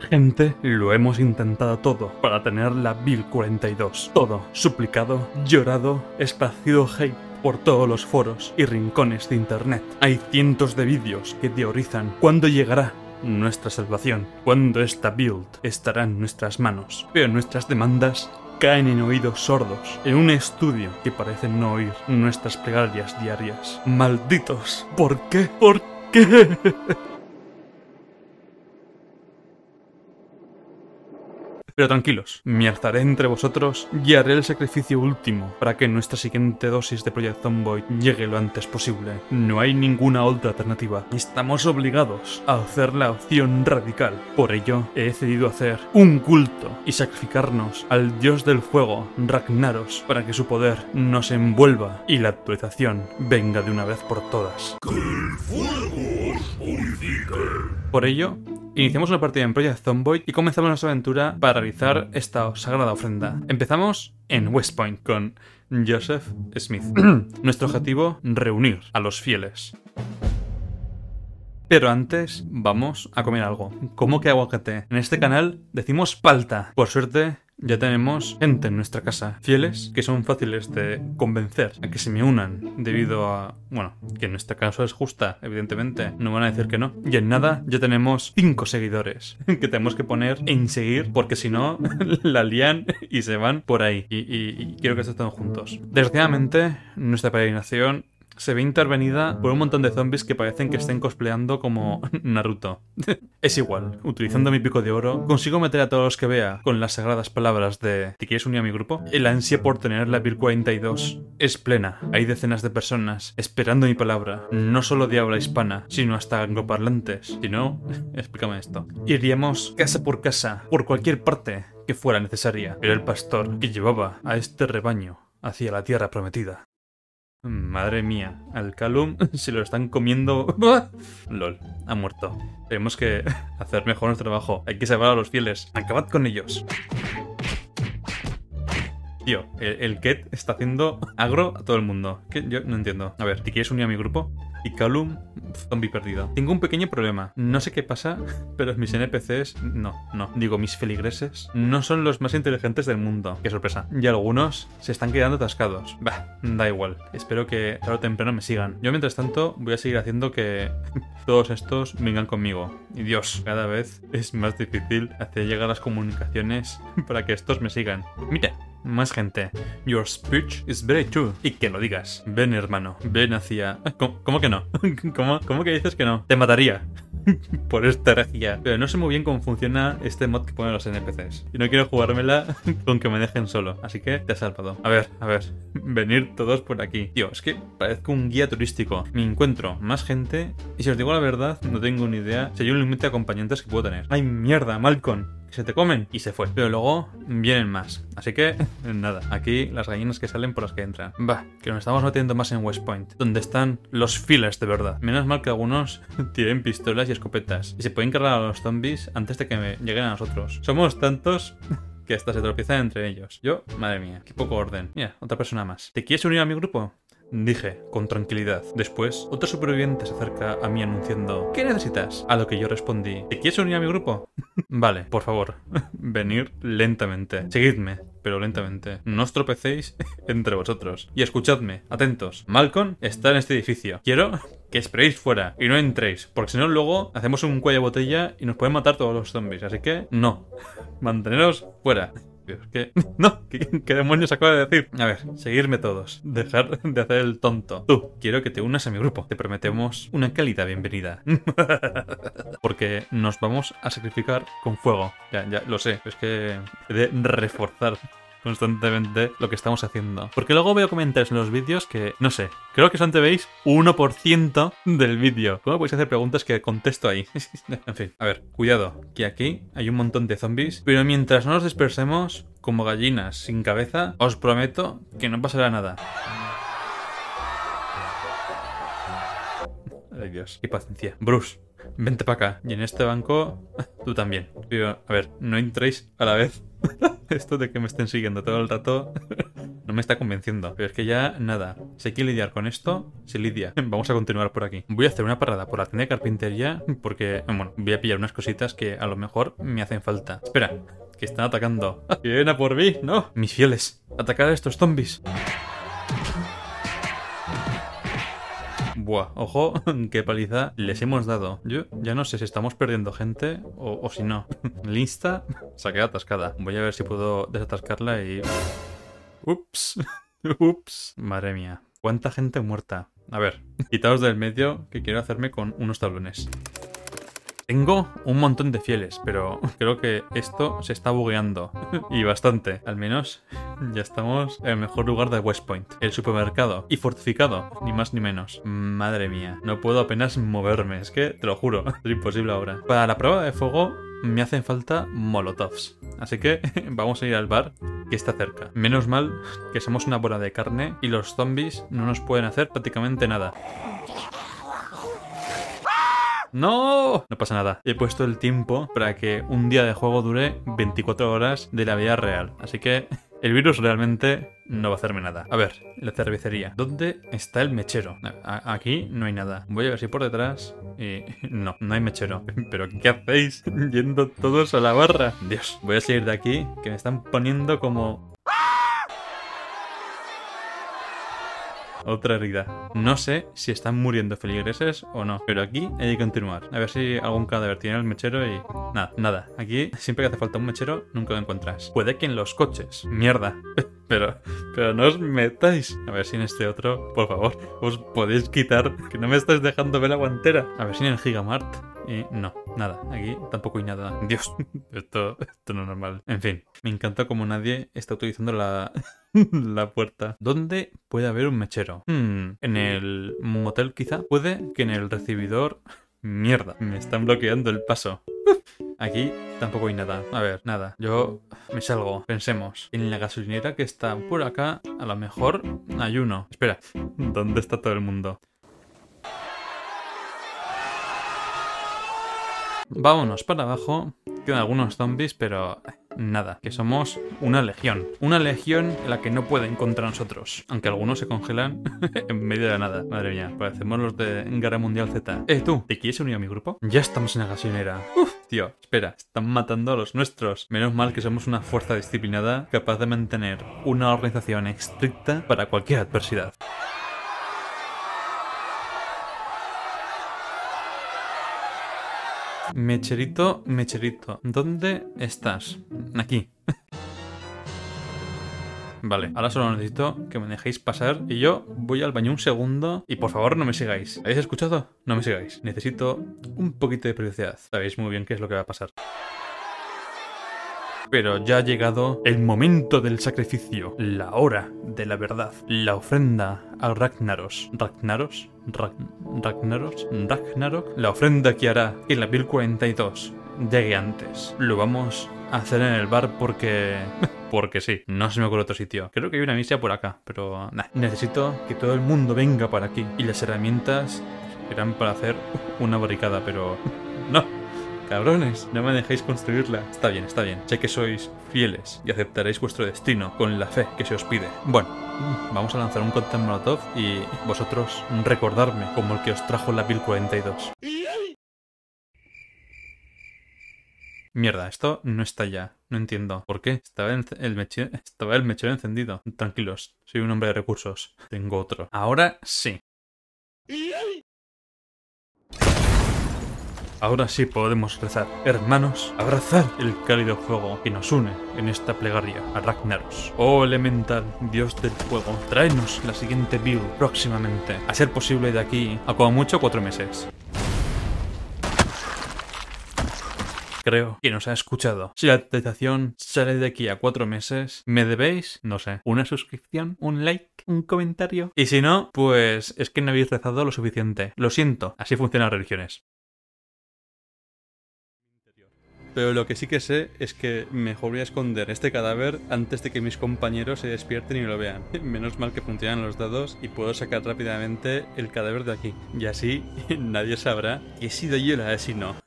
Gente, lo hemos intentado todo para tener la Bill 42. Todo suplicado, llorado, esparcido hate por todos los foros y rincones de internet. Hay cientos de vídeos que teorizan cuándo llegará nuestra salvación, cuándo esta build estará en nuestras manos. Pero nuestras demandas caen en oídos sordos, en un estudio que parece no oír nuestras plegarias diarias. Malditos, ¿por qué? ¿Por qué? Pero tranquilos, me alzaré entre vosotros y haré el sacrificio último para que nuestra siguiente dosis de Project Zomboid llegue lo antes posible. No hay ninguna otra alternativa. Estamos obligados a hacer la opción radical. Por ello, he decidido hacer un culto y sacrificarnos al dios del fuego, Ragnaros, para que su poder nos envuelva y la actualización venga de una vez por todas. Que el fuego os purifique. Por ello, iniciamos una partida en Project Zomboid y comenzamos nuestra aventura para realizar esta sagrada ofrenda. Empezamos en West Point con Joseph Smith. Nuestro objetivo, reunir a los fieles. Pero antes, vamos a comer algo. ¿Cómo que aguacate? En este canal decimos palta. Por suerte, ya tenemos gente en nuestra casa, fieles, que son fáciles de convencer a que se me unan debido a, bueno, que en nuestro caso es justa, evidentemente, no van a decir que no. Y en nada ya tenemos cinco seguidores que tenemos que poner en seguir porque si no la lían y se van por ahí. Y quiero que estén juntos. Desgraciadamente, nuestra peregrinación se ve intervenida por un montón de zombies que parecen que estén cosplayando como Naruto. es igual, utilizando mi pico de oro, consigo meter a todos los que vea con las sagradas palabras de ¿Te quieres unir a mi grupo? El ansia por tener la Bill 42 es plena. Hay decenas de personas esperando mi palabra, no solo de habla hispana, sino hasta angloparlantes. Si no, explícame esto. Iríamos casa por casa, por cualquier parte que fuera necesaria. Era el pastor que llevaba a este rebaño hacia la tierra prometida. Madre mía, al Calum se lo están comiendo. LOL, ha muerto. Tenemos que hacer mejor nuestro trabajo. Hay que salvar a los fieles. Acabad con ellos. Tío, el, Ket está haciendo agro a todo el mundo. Yo no entiendo. A ver, ¿te quieres unir a mi grupo? Y Calum, zombie perdido. Tengo un pequeño problema. No sé qué pasa, pero mis NPCs, no, no. Digo, mis feligreses no son los más inteligentes del mundo. Qué sorpresa. Y algunos se están quedando atascados. Bah, da igual. Espero que tarde o temprano me sigan. Yo, mientras tanto, voy a seguir haciendo que todos estos vengan conmigo. Y Dios, cada vez es más difícil hacer llegar las comunicaciones para que estos me sigan. Mira, más gente. Your speech is very true. Y que lo digas. Ven, hermano. Ven hacia. ¿Cómo, cómo que no? ¿Cómo, ¿Cómo que dices que no? Te mataría. Por esta herejía. Pero no sé muy bien cómo funciona este mod que ponen los NPCs. Y no quiero jugármela con que me dejen solo. Así que te he salvado. A ver, a ver. Venir todos por aquí. Tío, es que parezco un guía turístico. Me encuentro más gente. Y si os digo la verdad, no tengo ni idea si hay un límite de acompañantes que puedo tener. ¡Ay, mierda, Malcolm! Se te comen y se fue. Pero luego vienen más. Así que, nada, aquí las gallinas que salen por las que entran. Va, que nos estamos metiendo más en West Point, donde están los fillers de verdad. Menos mal que algunos tienen pistolas y escopetas y se pueden cargar a los zombies antes de que me lleguen a nosotros. Somos tantos que hasta se tropiezan entre ellos. Yo, madre mía, qué poco orden. Mira, otra persona más. ¿Te quieres unir a mi grupo? Dije, con tranquilidad. Después, otro superviviente se acerca a mí anunciando ¿Qué necesitas? A lo que yo respondí ¿Te quieres unir a mi grupo? vale, por favor, venir lentamente. Seguidme, pero lentamente. No os tropecéis entre vosotros. Y escuchadme, atentos. Malcolm está en este edificio. Quiero que esperéis fuera y no entréis, porque si no luego hacemos un cuello de botella y nos pueden matar todos los zombies. Así que, no. Manteneros fuera. Dios, ¿qué? No, ¿qué, qué demonios acaba de decir? A ver, seguirme todos. Dejar de hacer el tonto. Tú, quiero que te unas a mi grupo. Te prometemos una cálida bienvenida. Porque nos vamos a sacrificar con fuego. Ya, ya, lo sé. Es que he de reforzar constantemente lo que estamos haciendo. Porque luego veo comentarios en los vídeos que, no sé, creo que solamente veis 1% del vídeo. ¿Cómo podéis hacer preguntas que contesto ahí? en fin, a ver, cuidado, que aquí hay un montón de zombies, pero mientras no nos dispersemos como gallinas sin cabeza, os prometo que no pasará nada. Ay Dios, qué paciencia. Bruce, vente para acá. Y en este banco, tú también. Pero, a ver, no entréis a la vez. Esto de que me estén siguiendo todo el rato no me está convenciendo. Pero es que ya nada. Si hay que lidiar con esto, se lidia. Vamos a continuar por aquí. Voy a hacer una parada por la tienda de carpintería porque, bueno, voy a pillar unas cositas que a lo mejor me hacen falta. Espera, que están atacando. ¡Vienen a por mí! ¡No! Mis fieles. Atacar a estos zombies. Buah, ojo, qué paliza les hemos dado. Yo ya no sé si estamos perdiendo gente o, si no. Lista se ha atascada. Voy a ver si puedo desatascarla y... Ups. Ups. Madre mía. ¿Cuánta gente muerta? A ver, quitaos del medio que quiero hacerme con unos tablones. Tengo un montón de fieles, pero creo que esto se está bugueando. y bastante. Al menos ya estamos en el mejor lugar de West Point. El supermercado. Y fortificado. Ni más ni menos. Madre mía. No puedo apenas moverme. Es que, te lo juro, es imposible ahora. Para la prueba de fuego me hacen falta molotovs. Así que vamos a ir al bar que está cerca. Menos mal que somos una bola de carne y los zombies no nos pueden hacer prácticamente nada. ¡No! No pasa nada. He puesto el tiempo para que un día de juego dure 24 horas de la vida real. Así que el virus realmente no va a hacerme nada. A ver, la cervecería. ¿Dónde está el mechero? Aquí no hay nada. Voy a ver si por detrás. Y no, no hay mechero. Pero ¿qué hacéis yendo todos a la barra? Dios, voy a salir de aquí que me están poniendo como Otra herida. No sé si están muriendo feligreses o no, pero aquí hay que continuar. A ver si algún cadáver tiene el mechero y... Nada, nada. Aquí siempre que hace falta un mechero, nunca lo encuentras. Puede que en los coches. Mierda. Pero, pero no os metáis. A ver si en este otro, por favor, os podéis quitar, que no me estáis dejando ver la guantera. A ver si en el Gigamart. Y no, nada. Aquí tampoco hay nada. Dios, esto, esto no es normal. En fin, me encanta como nadie está utilizando la, la puerta. ¿Dónde puede haber un mechero? Hmm, en el motel quizá. Puede que en el recibidor... Mierda, me están bloqueando el paso. Aquí tampoco hay nada. A ver, nada. Yo me salgo. Pensemos. En la gasolinera que está por acá, a lo mejor hay uno. Espera, ¿dónde está todo el mundo? Vámonos para abajo. Quedan algunos zombies, pero nada, que somos una legión. Una legión en la que no pueden contra nosotros. Aunque algunos se congelan en medio de la nada. Madre mía, parecemos los de Guerra Mundial Z. Eh, tú, ¿te quieres unir a mi grupo? Ya estamos en la gasolinera. Uf, tío, espera, están matando a los nuestros. Menos mal que somos una fuerza disciplinada capaz de mantener una organización estricta para cualquier adversidad. Mecherito, mecherito, ¿dónde estás? Aquí. Vale, ahora solo necesito que me dejéis pasar y yo voy al baño un segundo y por favor no me sigáis. ¿Habéis escuchado? No me sigáis. Necesito un poquito de privacidad. Sabéis muy bien qué es lo que va a pasar. Pero ya ha llegado el momento del sacrificio, la hora de la verdad, la ofrenda al Ragnaros. ¿Ragnaros? Rag- ¿Ragnaros? ¿Ragnarok? La ofrenda que hará que la 1042 llegue antes. Lo vamos a hacer en el bar porque... Porque sí, no se me ocurre otro sitio. Creo que hay una misia por acá, pero nah. Necesito que todo el mundo venga para aquí. Y las herramientas serán para hacer una barricada, pero... No, Cabrones, no me dejéis construirla. Está bien, está bien. Sé que sois fieles y aceptaréis vuestro destino con la fe que se os pide. Bueno, vamos a lanzar un cóctel molotov y vosotros recordarme como el que os trajo la 1042. Mierda, esto no está ya. No entiendo. ¿Por qué? Estaba el, el meche- estaba el mechero encendido. Tranquilos, soy un hombre de recursos. Tengo otro. Ahora sí. Ahora sí podemos rezar. Hermanos, abrazar el cálido fuego que nos une en esta plegaria a Ragnaros. Oh elemental, dios del fuego, tráenos la siguiente build próximamente. A ser posible de aquí a como mucho cuatro meses. Creo que nos ha escuchado. Si la tentación sale de aquí a cuatro meses, ¿me debéis? No sé. ¿Una suscripción? ¿Un like? ¿Un comentario? Y si no, pues es que no habéis rezado lo suficiente. Lo siento, así funcionan las religiones. Pero lo que sí que sé es que mejor voy a esconder este cadáver antes de que mis compañeros se despierten y lo vean. Menos mal que funcionan los dados y puedo sacar rápidamente el cadáver de aquí. Y así nadie sabrá que he sido yo el asesino.